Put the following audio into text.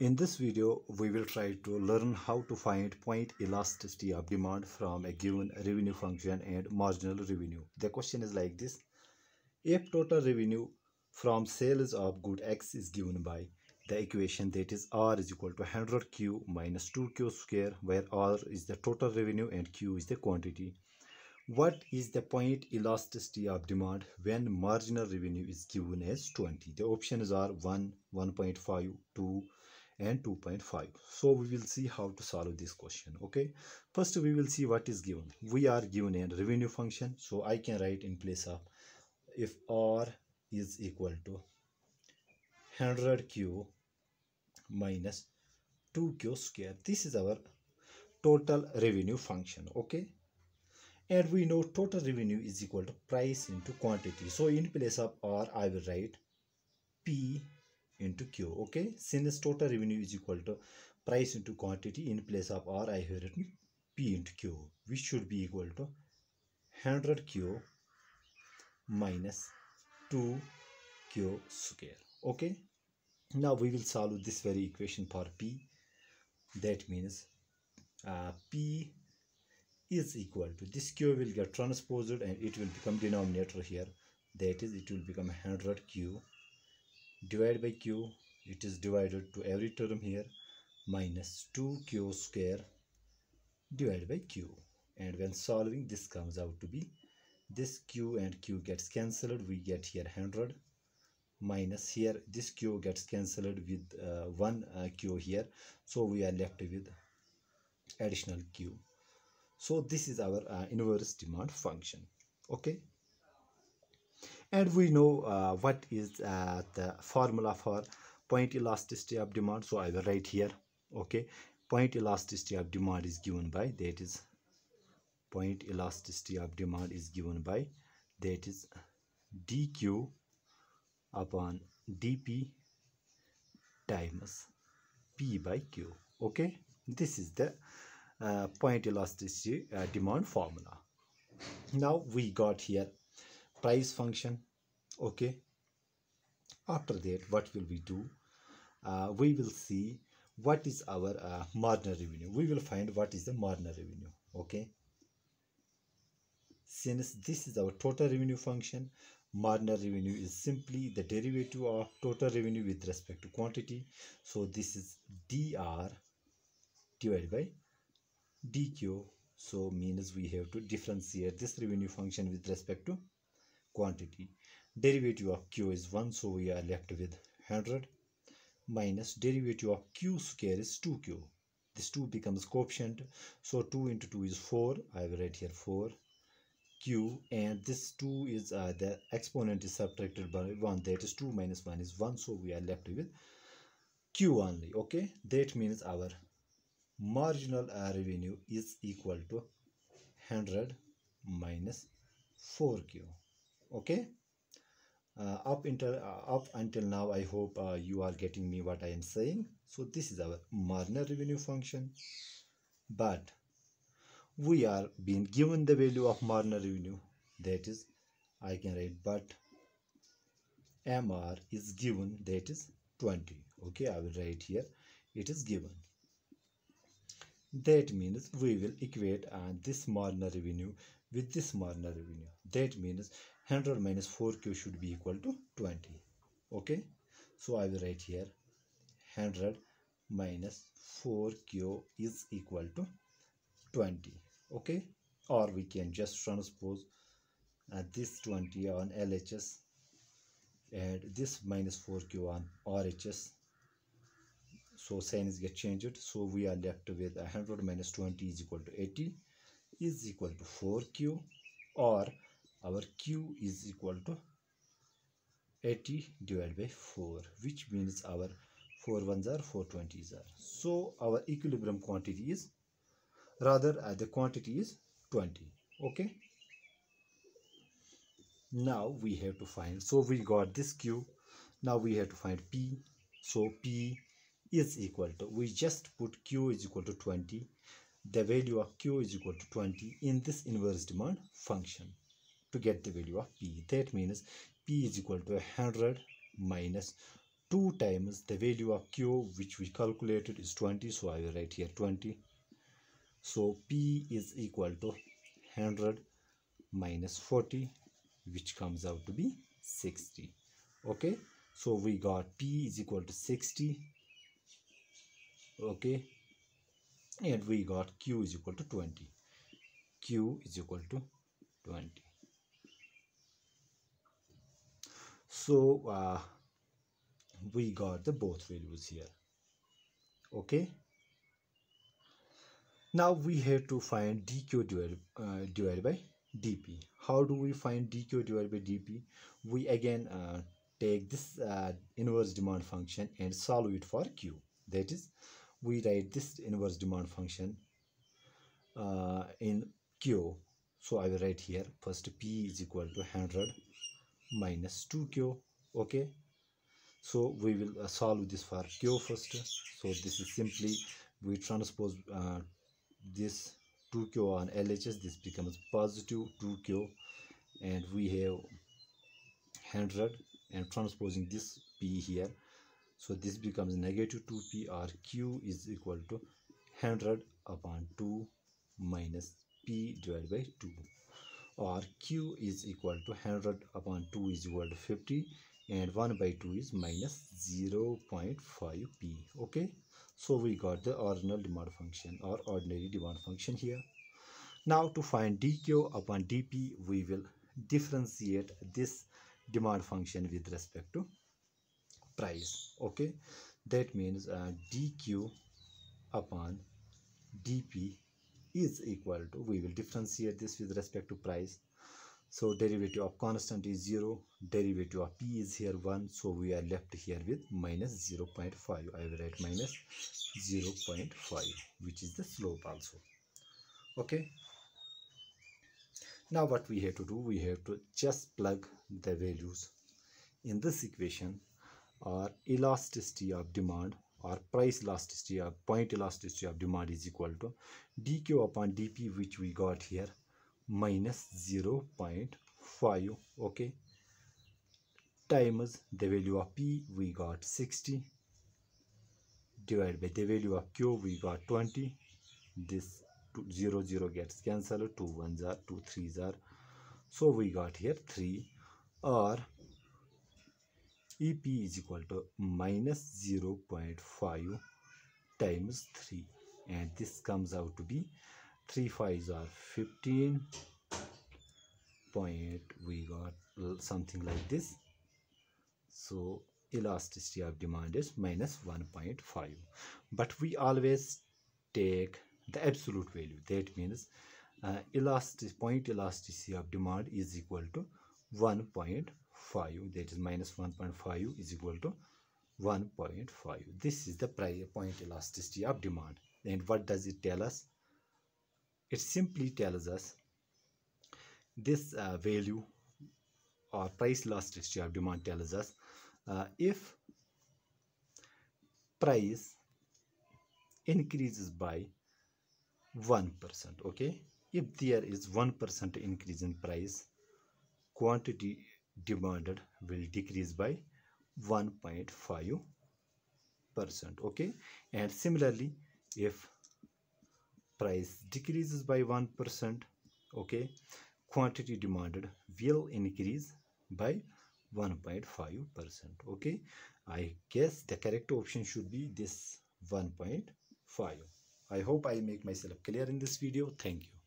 In this video, we will try to learn how to find point elasticity of demand from a given revenue function and marginal revenue. The question is like this. If total revenue from sales of good X is given by the equation that is R is equal to 100Q minus 2Q square where R is the total revenue and Q is the quantity. What is the point elasticity of demand when marginal revenue is given as 20? The options are 1, 1.5, 2, and 2.5 so we will see how to solve this question okay? First we will see what is given. We are given a revenue function so i can write in place of if r is equal to 100q minus 2q square. This is our total revenue function okay? And we know total revenue is equal to price into quantity. So in place of r i will write p into Q. Okay, since total revenue is equal to price into quantity in place of R, I have written P into Q, which should be equal to 100 Q minus 2 Q square. Okay, now we will solve this very equation for P. That means uh, P is equal to this Q will get transposed and it will become denominator here. That is, it will become 100 Q divided by q it is divided to every term here minus 2q square divided by q. And when solving this comes out to be this q and q gets cancelled we get here 100 minus here this q gets cancelled with uh, one uh, q here. So we are left with additional q. So this is our uh, inverse demand function. Okay and we know uh, what is uh, the formula for point elasticity of demand. So i will write here okay? Point elasticity of demand is given by that is point elasticity of demand is given by that is dq upon dp times p by q okay? This is the uh, point elasticity uh, demand formula. Now we got here price function okay? After that what will we do? Uh, we will see what is our uh, marginal revenue. We will find what is the marginal revenue okay? Since this is our total revenue function marginal revenue is simply the derivative of total revenue with respect to quantity. So this is dr divided by dq. So means we have to differentiate this revenue function with respect to quantity. Derivative of q is 1 so we are left with 100 minus derivative of q square is 2q this 2 becomes coefficient. So 2 into 2 is 4 i will write here 4 q and this 2 is uh, the exponent is subtracted by 1 that is 2 minus 1 is 1 so we are left with q only okay? That means our marginal uh, revenue is equal to 100 minus 4q okay? Uh, up until uh, up until now i hope uh, you are getting me what i am saying. So this is our marginal revenue function. But we are being given the value of marginal revenue. That is i can write but mr is given that is 20 okay i will write here it is given. That means we will equate uh, this marginal revenue with this marginal revenue. That means 100 minus 4q should be equal to 20 okay? So i will write here 100 minus 4q is equal to 20 okay? Or we can just transpose uh, this 20 on LHS and this minus 4q on RHS so signs get changed. So we are left with 100 minus 20 is equal to 80 is equal to 4q or our q is equal to 80 divided by 4 which means our 4 ones are 420s are. So our equilibrium quantity is rather uh, the quantity is 20 okay? Now we have to find so we got this q. Now we have to find p. So p is equal to we just put q is equal to 20 the value of q is equal to 20 in this inverse demand function to get the value of p. That means p is equal to 100 minus 2 times the value of q which we calculated is 20 so i will write here 20 so p is equal to 100 minus 40 which comes out to be 60 okay? So we got p is equal to 60 okay? And we got q is equal to 20 q is equal to 20 so uh, we got the both values here. Okay? Now we have to find dq divided, uh, divided by dp. How do we find dq divided by dp? We again uh, take this uh, inverse demand function and solve it for q. That is we write this inverse demand function uh, in q. So i will write here first p is equal to 100 minus 2q okay? So we will uh, solve this for q first. So this is simply we transpose uh, this 2q on LHS this becomes positive 2q and we have 100 and transposing this p here. So this becomes negative 2p or q is equal to 100 upon 2 minus p divided by 2 or q is equal to 100 upon 2 is equal to 50 and 1 by 2 is minus 0 0.5 p okay? So we got the ordinal demand function or ordinary demand function here. Now to find dq upon dp we will differentiate this demand function with respect to price okay? That means uh, dq upon dp is equal to we will differentiate this with respect to price. So derivative of constant is 0 derivative of p is here 1 so we are left here with minus 0 0.5 i will write minus 0 0.5 which is the slope also. Okay? Now what we have to do we have to just plug the values in this equation. Or elasticity of demand or price elasticity or point elasticity of demand is equal to dq upon dp which we got here minus 0 0.5 okay times the value of p we got 60 divided by the value of q we got 20 this two, 0 0 gets cancelled 2 ones are 2 threes are so we got here 3 or ep is equal to minus 0 0.5 times 3 and this comes out to be 3 5s are 15 point we got something like this. So elasticity of demand is minus 1.5 but we always take the absolute value. That means uh, elastic point elasticity of demand is equal to 1.5 that is minus 1.5 is equal to 1.5 this is the price point elasticity of demand. And what does it tell us? It simply tells us this uh, value or price elasticity of demand tells us uh, if price increases by 1% okay? If there is 1% increase in price quantity demanded will decrease by 1.5 percent okay and similarly if price decreases by 1 percent okay quantity demanded will increase by 1.5 percent okay i guess the correct option should be this 1.5 I hope I make myself clear in this video. Thank you.